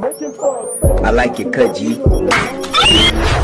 I like your cut, G.